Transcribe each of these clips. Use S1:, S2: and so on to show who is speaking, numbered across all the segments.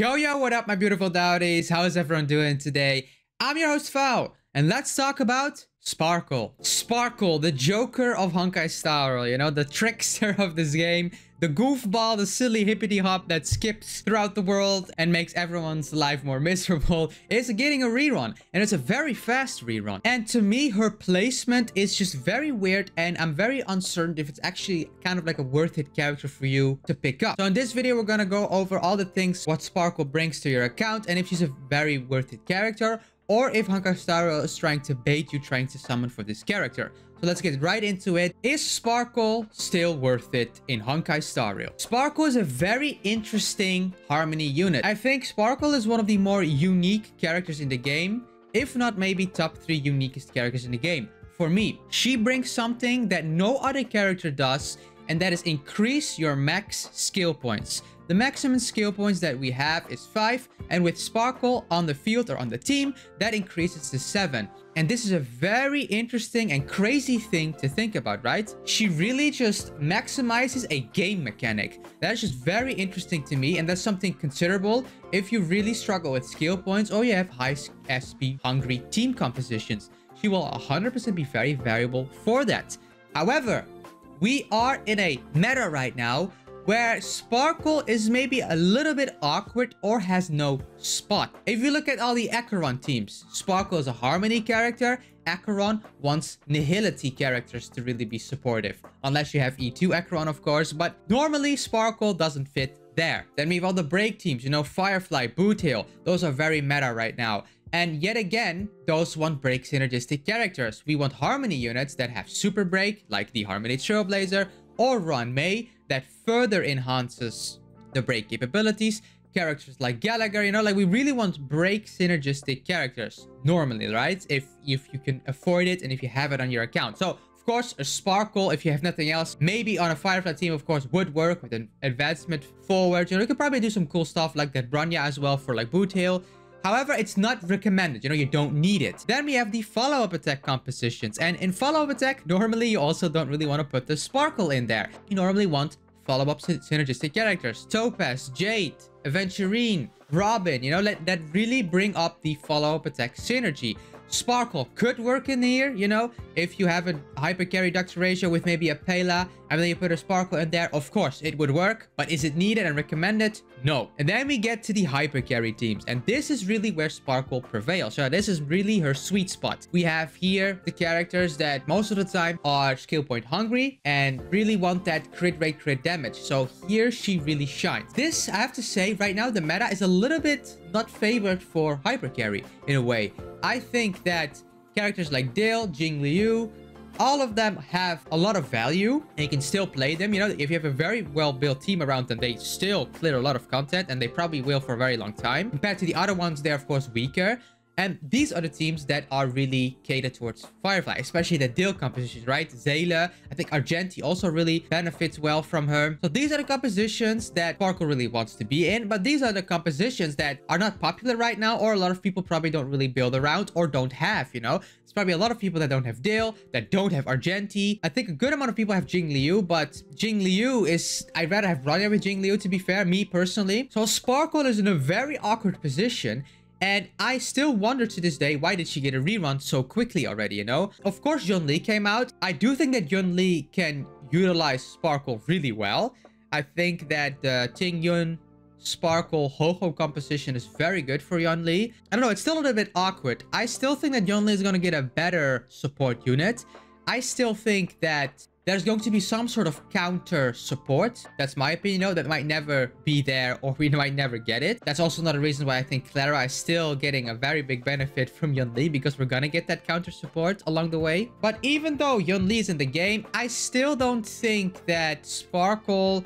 S1: Yo, yo, what up, my beautiful dowdies? How is everyone doing today? I'm your host, Fau, and let's talk about Sparkle. Sparkle, the Joker of Honkai Star Rail, you know, the trickster of this game, the goofball, the silly hippity hop that skips throughout the world and makes everyone's life more miserable, is getting a rerun. And it's a very fast rerun. And to me, her placement is just very weird and I'm very uncertain if it's actually kind of like a worth it character for you to pick up. So in this video, we're gonna go over all the things what Sparkle brings to your account and if she's a very worth it character or if Honkai Star Rail is trying to bait you trying to summon for this character. So let's get right into it. Is Sparkle still worth it in Honkai Star Rail? Sparkle is a very interesting Harmony unit. I think Sparkle is one of the more unique characters in the game, if not maybe top 3 uniquest characters in the game. For me, she brings something that no other character does, and that is increase your max skill points. The maximum skill points that we have is 5 and with Sparkle on the field or on the team that increases to 7. And this is a very interesting and crazy thing to think about, right? She really just maximizes a game mechanic. That's just very interesting to me and that's something considerable if you really struggle with skill points or you have high SP hungry team compositions. She will 100% be very valuable for that. However, we are in a meta right now where Sparkle is maybe a little bit awkward or has no spot. If you look at all the Acheron teams, Sparkle is a Harmony character, Acheron wants Nihility characters to really be supportive. Unless you have E2 Acheron, of course, but normally Sparkle doesn't fit there. Then we have all the break teams, you know, Firefly, Boothill, those are very meta right now. And yet again, those want break synergistic characters. We want Harmony units that have super break, like the Harmony Trailblazer, or Ruanmei, that further enhances the break capabilities. Characters like Gallagher, you know, like we really want break synergistic characters normally, right? If, if you can afford it and if you have it on your account. So of course, a Sparkle, if you have nothing else, maybe on a Firefly team, of course, would work with an advancement forward. You know, you could probably do some cool stuff like that Bronya as well for like boot Boothill. However, it's not recommended. You know, you don't need it. Then we have the follow-up attack compositions. And in follow-up attack, normally you also don't really want to put the sparkle in there. You normally want follow-up synergistic characters. Topaz, Jade, Aventurine, Robin, you know, let that really bring up the follow-up attack synergy. Sparkle could work in here, you know, if you have a hyper carry Dr. Ratio with maybe a Pela and then you put a Sparkle in there, of course, it would work. But is it needed and recommended? No. And then we get to the hyper carry teams. And this is really where Sparkle prevails. So this is really her sweet spot. We have here the characters that most of the time are skill point hungry and really want that crit rate crit damage. So here she really shines. This, I have to say, right now the meta is a little bit not favored for hyper carry in a way. I think that characters like Dale, Jing Liu, all of them have a lot of value and you can still play them. You know, if you have a very well-built team around them, they still clear a lot of content and they probably will for a very long time. Compared to the other ones, they're of course weaker. And these are the teams that are really catered towards Firefly, especially the deal compositions, right? Seele, I think Argenti also really benefits well from her. So these are the compositions that Sparkle really wants to be in, but these are the compositions that are not popular right now, or a lot of people probably don't really build around or don't have, you know? There's probably a lot of people that don't have Dale, that don't have Argenti. I think a good amount of people have Jing Liu, but Jing Liu is... I'd rather have Bronya with Jing Liu, to be fair, me personally. So Sparkle is in a very awkward position and I still wonder to this day, why did she get a rerun so quickly already, you know? Of course, Yunli came out. I do think that Yunli can utilize Sparkle really well. I think that the Ting Yun Sparkle Huohuo composition is very good for Yunli. I don't know, it's still a little bit awkward. I still think that Yunli is going to get a better support unit. I still think that there's going to be some sort of counter support. That's my opinion, know, that might never be there or we might never get it. That's also another reason why I think Clara is still getting a very big benefit from Yunli because we're gonna get that counter support along the way. But even though Yunli is in the game, I still don't think that Sparkle,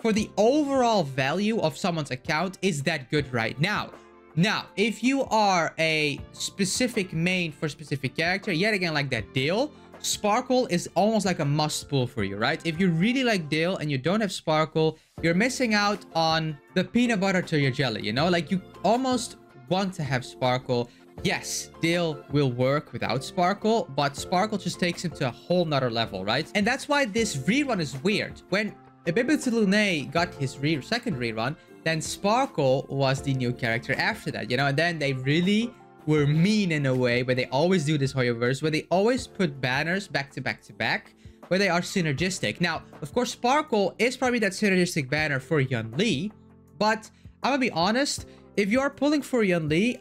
S1: for the overall value of someone's account, is that good right now. Now, if you are a specific main for specific character, yet again like that Dale, Sparkle is almost like a must pull for you, right? If you really like Dale and you don't have Sparkle, you're missing out on the peanut butter to your jelly, you know? Like you almost want to have Sparkle. Yes, Dale will work without Sparkle, but Sparkle just takes him to a whole nother level, right? And that's why this rerun is weird. When Imbibitor Lunae got his re second rerun, then Sparkle was the new character after that, you know? And then they really were mean in a way, where they always do this Hoyoverse, where they always put banners back to back to back, where they are synergistic. Now, of course, Sparkle is probably that synergistic banner for Yun Li, but I'm gonna be honest, if you are pulling for Yun Li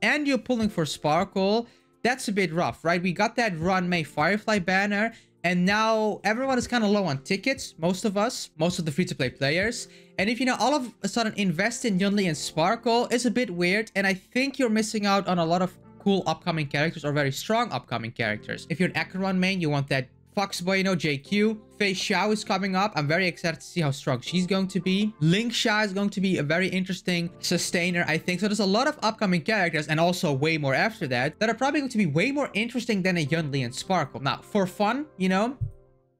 S1: and you're pulling for Sparkle, that's a bit rough, right? We got that Ruanmei Firefly banner, and now everyone is kind of low on tickets, most of us, most of the free-to-play players. And if you know all of a sudden invest in Yun Li and Sparkle, it's a bit weird. And I think you're missing out on a lot of cool upcoming characters or very strong upcoming characters. If you're an Acheron main, you want that Fox Bueno JQ. Fei Xiao is coming up. I'm very excited to see how strong she's going to be. Lingsha is going to be a very interesting sustainer, I think. So there's a lot of upcoming characters and also way more after that that are probably going to be way more interesting than a Yun Li and Sparkle. Now, for fun, you know,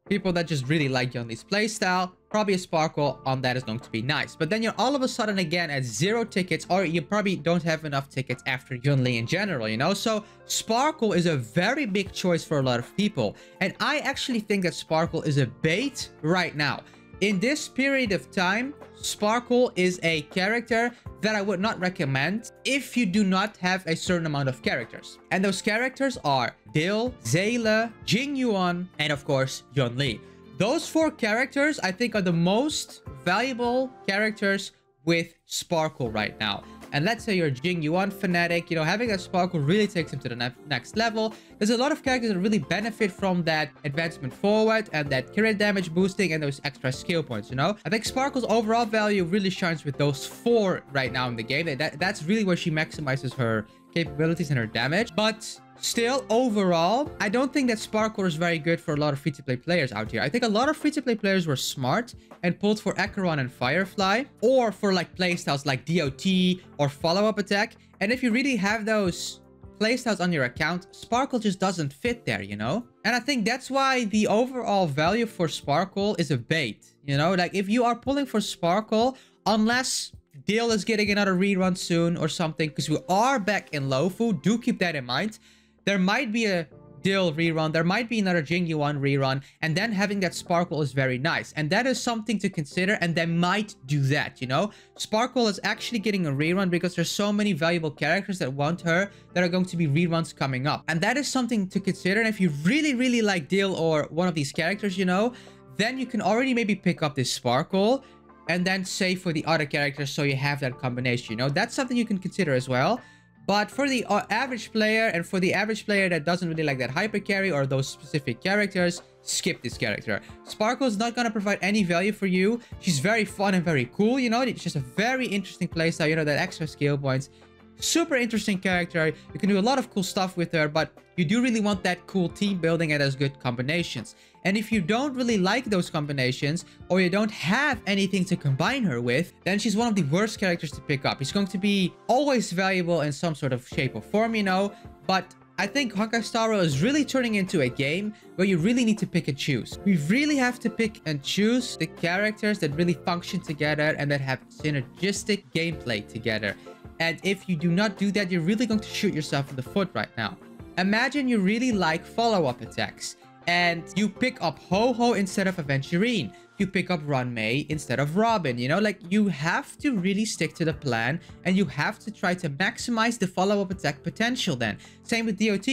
S1: people that just really like Yun Li's playstyle, probably a sparkle on that is going to be nice. But then you're all of a sudden again at zero tickets or you probably don't have enough tickets after Yun Li in general, you know? So sparkle is a very big choice for a lot of people. And I actually think that sparkle is a bait right now. In this period of time, Sparkle is a character that I would not recommend if you do not have a certain amount of characters. And those characters are Dill, Seele, Jing Yuan, and of course, Yun Li. Those four characters, I think, are the most valuable characters with Sparkle right now. And let's say you're Jing Yuan fanatic, you know, having a Sparkle really takes him to the ne next level. There's a lot of characters that really benefit from that advancement forward and that crit damage boosting and those extra skill points, you know? I think Sparkle's overall value really shines with those four right now in the game. That, that's really where she maximizes her capabilities and her damage. But Still, overall, I don't think that Sparkle is very good for a lot of free-to-play players out here. I think a lot of free-to-play players were smart and pulled for Acheron and Firefly, or for like playstyles like DOT or follow-up attack. And if you really have those playstyles on your account, Sparkle just doesn't fit there, you know? And I think that's why the overall value for Sparkle is a bait, you know? Like, if you are pulling for Sparkle, unless Dill is getting another rerun soon or something, because we are back in Luofu, do keep that in mind there might be a Dill rerun, there might be another Jing Yuan rerun, and then having that Sparkle is very nice. And that is something to consider, and they might do that, you know? Sparkle is actually getting a rerun because there's so many valuable characters that want her that are going to be reruns coming up. And that is something to consider, and if you really, really like Dill or one of these characters, you know, then you can already maybe pick up this Sparkle, and then save for the other characters so you have that combination, you know? That's something you can consider as well. But for the uh, average player and for the average player that doesn't really like that hyper carry or those specific characters, skip this character. Sparkle's not going to provide any value for you. She's very fun and very cool, you know? It's just a very interesting playstyle, you know, that extra skill points. Super interesting character. You can do a lot of cool stuff with her, but you do really want that cool team building and those good combinations. And if you don't really like those combinations, or you don't have anything to combine her with, then she's one of the worst characters to pick up. She's going to be always valuable in some sort of shape or form, you know, but I think Honkai Star Rail is really turning into a game where you really need to pick and choose. We really have to pick and choose the characters that really function together and that have synergistic gameplay together. And if you do not do that, you're really going to shoot yourself in the foot right now. Imagine you really like follow-up attacks and you pick up Huohuo instead of Aventurine. You pick up Ruanmei instead of Robin, you know? Like, you have to really stick to the plan and you have to try to maximize the follow-up attack potential then. Same with DOT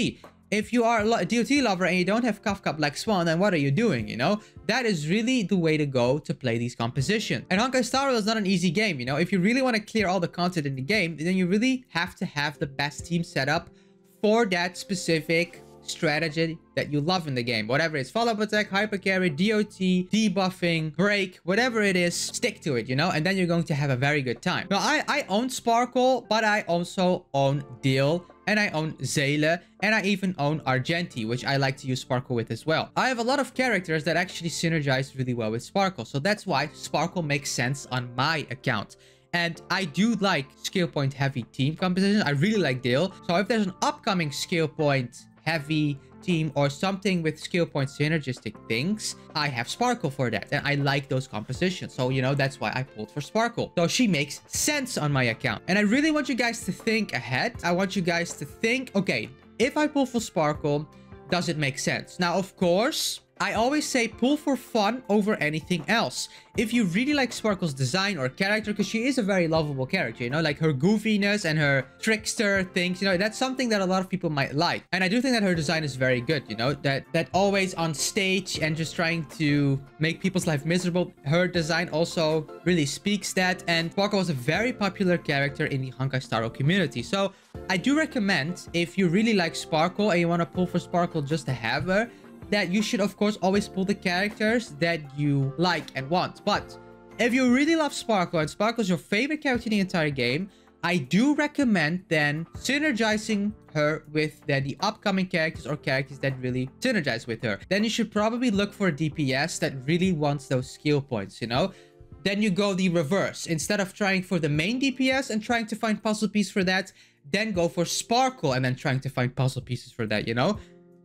S1: if you are a DOT lover and you don't have Kafka Black Swan, then what are you doing, you know? That is really the way to go to play these compositions. And Honkai Star Rail is not an easy game, you know? If you really want to clear all the content in the game, then you really have to have the best team set up for that specific strategy that you love in the game. Whatever it's follow-up attack, hyper carry, DOT, debuffing, break, whatever it is, stick to it, you know? And then you're going to have a very good time. Now, I, I own Sparkle, but I also own Deal, and I own Seele, and I even own Argenti, which I like to use Sparkle with as well. I have a lot of characters that actually synergize really well with Sparkle, so that's why Sparkle makes sense on my account. And I do like skill point heavy team composition. I really like Dill. So if there's an upcoming skill point heavy team or something with skill point synergistic things, I have Sparkle for that. And I like those compositions. So, you know, that's why I pulled for Sparkle. So she makes sense on my account. And I really want you guys to think ahead. I want you guys to think, okay, if I pull for Sparkle, does it make sense? Now, of course, I always say pull for fun over anything else. If you really like Sparkle's design or character, because she is a very lovable character, you know, like her goofiness and her trickster things, you know, that's something that a lot of people might like. And I do think that her design is very good, you know, that, that always on stage and just trying to make people's life miserable. Her design also really speaks that. And Sparkle was a very popular character in the Honkai Star Rail community. So I do recommend if you really like Sparkle and you want to pull for Sparkle just to have her, that you should of course always pull the characters that you like and want. But if you really love Sparkle and Sparkle is your favorite character in the entire game, I do recommend then synergizing her with then the upcoming characters or characters that really synergize with her. Then you should probably look for a DPS that really wants those skill points, you know? Then you go the reverse. Instead of trying for the main DPS and trying to find puzzle piece for that, then go for Sparkle and then trying to find puzzle pieces for that, you know?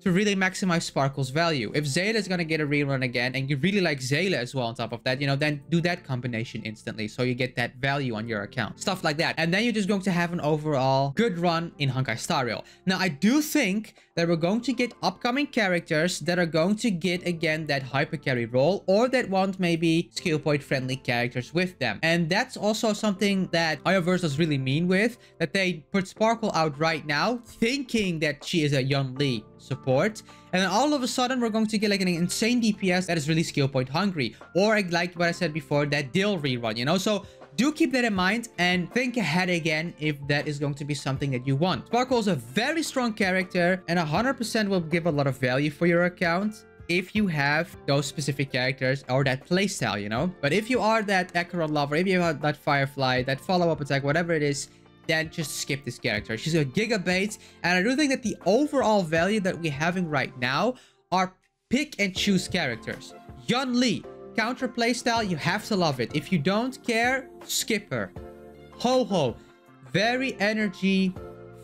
S1: To really maximize Sparkle's value. If Seele is going to get a rerun again and you really like Seele as well on top of that, you know, then do that combination instantly so you get that value on your account. Stuff like that. And then you're just going to have an overall good run in Honkai Star Rail. Now, I do think that we're going to get upcoming characters that are going to get, again, that hyper carry role or that want maybe skill point friendly characters with them. And that's also something that Hoyoverse does really mean with, that they put Sparkle out right now thinking that she is a Yunli support. And then all of a sudden, we're going to get like an insane DPS that is really skill point hungry. Or like what I said before, that Dill rerun, you know? So do keep that in mind and think ahead again if that is going to be something that you want. Sparkle is a very strong character and 100% will give a lot of value for your account if you have those specific characters or that playstyle, you know? But if you are that Acheron lover, if you have that Firefly, that follow-up attack, whatever it is, then just skip this character. She's a gigabait, and I do think that the overall value that we're having right now are pick and choose characters. Yun Li, counter playstyle, you have to love it. If you don't care, skip her. Huohuo, very energy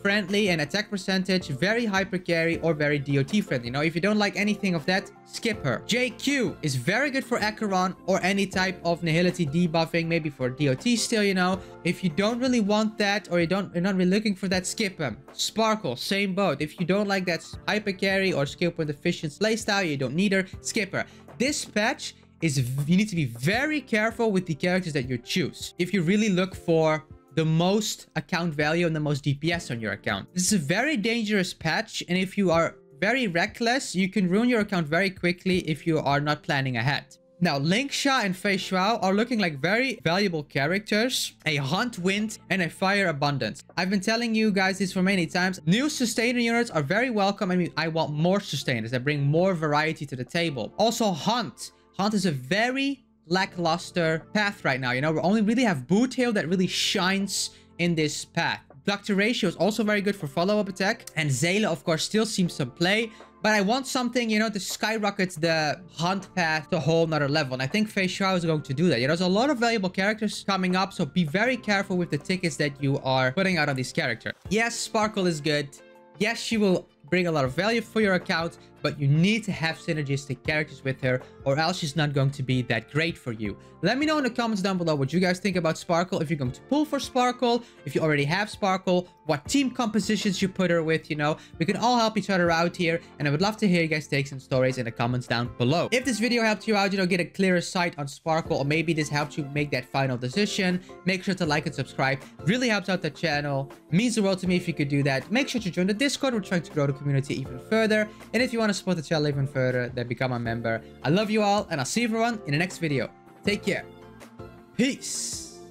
S1: friendly and attack percentage, very hyper carry or very DOT friendly. Now, if you don't like anything of that, skip her. JQ is very good for Acheron or any type of nihility debuffing, maybe for DOT still, you know. If you don't really want that or you don't, you're not really looking for that, skip him. Sparkle, same boat. If you don't like that hyper carry or skill point efficient playstyle, you don't need her, skip her. This patch is you need to be very careful with the characters that you choose. If you really look for the most account value and the most DPS on your account. This is a very dangerous patch, and if you are very reckless, you can ruin your account very quickly if you are not planning ahead. Now, Lingsha and Fei Xiao are looking like very valuable characters. A Hunt Wind and a Fire Abundance. I've been telling you guys this for many times. New sustainer units are very welcome. I mean, I want more sustainers that bring more variety to the table. Also, Hunt. Hunt is a very lackluster path right now. You know, we only really have Boothill that really shines in this path. Dr. Ratio is also very good for follow-up attack. And Seele, of course, still seems to play. But I want something, you know, to skyrocket the hunt path to a whole nother level. And I think Fei Xiao is going to do that. You know, there's a lot of valuable characters coming up. So be very careful with the tickets that you are putting out on this character. Yes, Sparkle is good. Yes, she will bring a lot of value for your account but you need to have synergistic characters with her or else she's not going to be that great for you. Let me know in the comments down below what you guys think about Sparkle, if you're going to pull for Sparkle, if you already have Sparkle, what team compositions you put her with, you know. We can all help each other out here and I would love to hear you guys takes and stories in the comments down below. If this video helped you out, you know, get a clearer sight on Sparkle or maybe this helped you make that final decision, make sure to like and subscribe. Really helps out the channel. Means the world to me if you could do that. Make sure to join the Discord. We're trying to grow the community even further. And if you want to support the channel even further, then become a member. I love you all, and I'll see everyone in the next video. Take care. Peace.